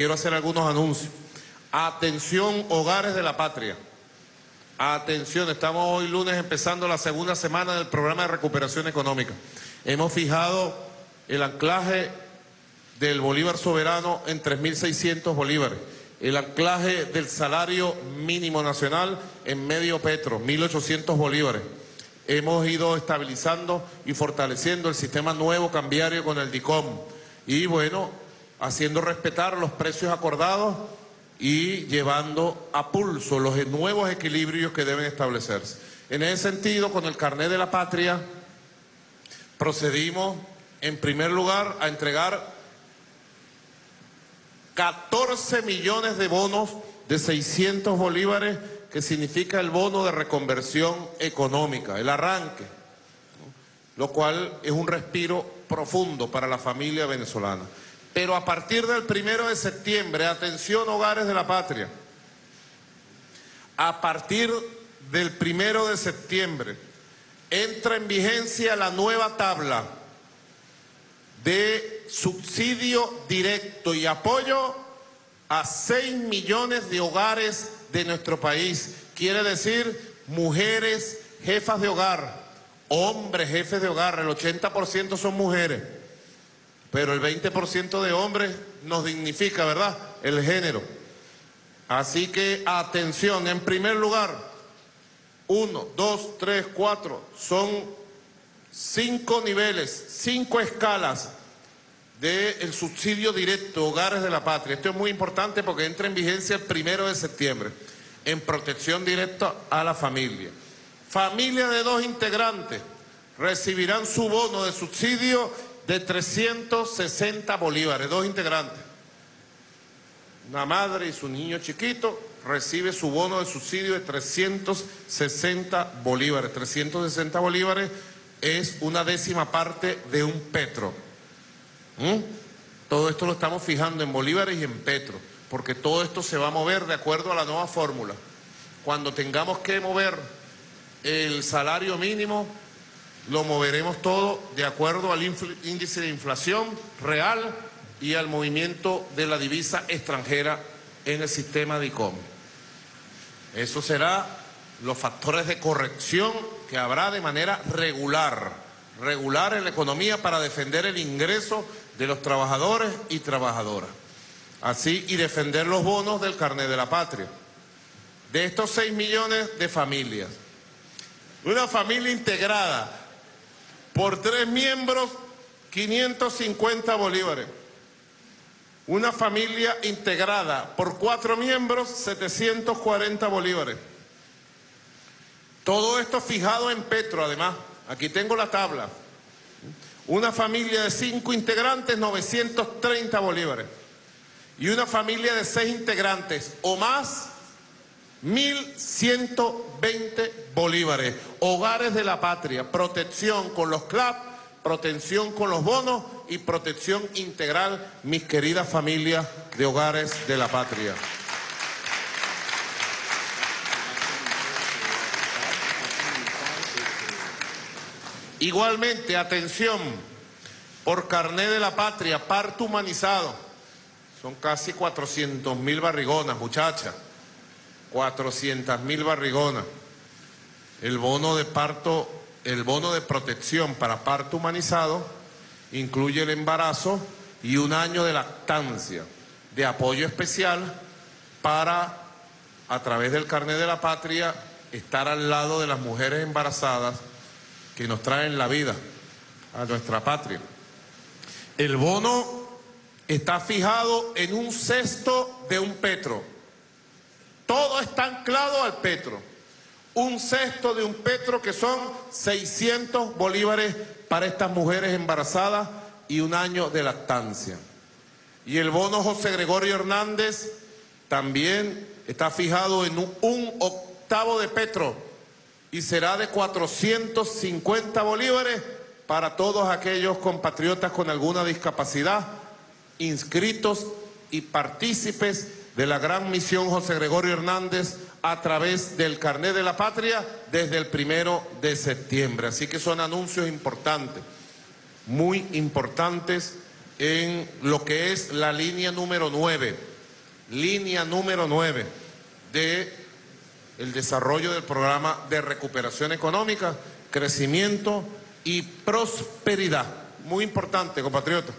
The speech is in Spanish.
quiero hacer algunos anuncios. Atención, hogares de la patria. Atención, estamos hoy lunes empezando la segunda semana del programa de recuperación económica. Hemos fijado el anclaje del Bolívar soberano en 3.600 bolívares. El anclaje del salario mínimo nacional en medio petro, 1.800 bolívares. Hemos ido estabilizando y fortaleciendo el sistema nuevo cambiario con el DICOM. Y bueno, haciendo respetar los precios acordados y llevando a pulso los nuevos equilibrios que deben establecerse. En ese sentido, con el carnet de la patria, procedimos en primer lugar a entregar 14 millones de bonos de 600 bolívares, que significa el bono de reconversión económica, el arranque, lo cual es un respiro profundo para la familia venezolana. Pero a partir del primero de septiembre, atención hogares de la patria, a partir del primero de septiembre entra en vigencia la nueva tabla de subsidio directo y apoyo a 6 millones de hogares de nuestro país. Quiere decir mujeres jefas de hogar, hombres jefes de hogar, el 80% son mujeres pero el 20% de hombres nos dignifica, ¿verdad? El género. Así que atención, en primer lugar, uno, dos, tres, cuatro, son cinco niveles, cinco escalas del subsidio directo, hogares de la patria. Esto es muy importante porque entra en vigencia el primero de septiembre, en protección directa a la familia. Familia de dos integrantes recibirán su bono de subsidio de 360 bolívares, dos integrantes. Una madre y su niño chiquito recibe su bono de subsidio de 360 bolívares. 360 bolívares es una décima parte de un petro. ¿Mm? Todo esto lo estamos fijando en bolívares y en petro, porque todo esto se va a mover de acuerdo a la nueva fórmula. Cuando tengamos que mover el salario mínimo, lo moveremos todo de acuerdo al índice de inflación real y al movimiento de la divisa extranjera en el sistema de ICOM. Eso será los factores de corrección que habrá de manera regular, regular en la economía para defender el ingreso de los trabajadores y trabajadoras. Así, y defender los bonos del carnet de la patria. De estos 6 millones de familias, una familia integrada por tres miembros, 550 bolívares. Una familia integrada por cuatro miembros, 740 bolívares. Todo esto fijado en Petro, además. Aquí tengo la tabla. Una familia de cinco integrantes, 930 bolívares. Y una familia de seis integrantes o más, 1.120 bolívares. Hogares de la patria, protección con los CLAP, protección con los bonos y protección integral, mis queridas familias de hogares de la patria. Igualmente, atención, por carné de la patria, parto humanizado. Son casi 400 mil barrigonas, muchachas. 400 mil barrigonas. El bono de parto, el bono de protección para parto humanizado incluye el embarazo y un año de lactancia, de apoyo especial para, a través del carnet de la patria, estar al lado de las mujeres embarazadas que nos traen la vida a nuestra patria. El bono está fijado en un cesto de un petro. Todo está anclado al petro. Un sexto de un petro que son 600 bolívares para estas mujeres embarazadas y un año de lactancia. Y el bono José Gregorio Hernández también está fijado en un, octavo de petro y será de 450 bolívares para todos aquellos compatriotas con alguna discapacidad inscritos y partícipes de la gran misión José Gregorio Hernández a través del carnet de la patria desde el primero de septiembre. Así que son anuncios importantes, muy importantes en lo que es la línea número nueve línea número 9 de el desarrollo del programa de recuperación económica, crecimiento y prosperidad. Muy importante, compatriotas.